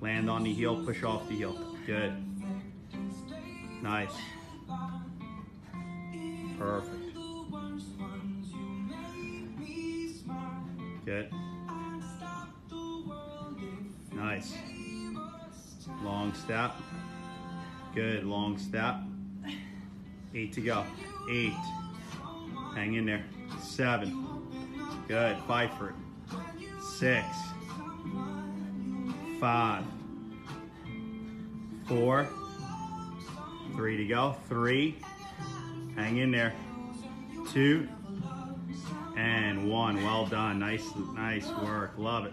Land on the heel, push off the heel. Good. Nice. Perfect. Good. Nice. Long step. Good, long step. Eight to go. Eight. Hang in there. Seven. Good, fight for it. Six. Five. Four. Three to go. Three. Hang in there. Two. And one. Well done. Nice, nice work. Love it.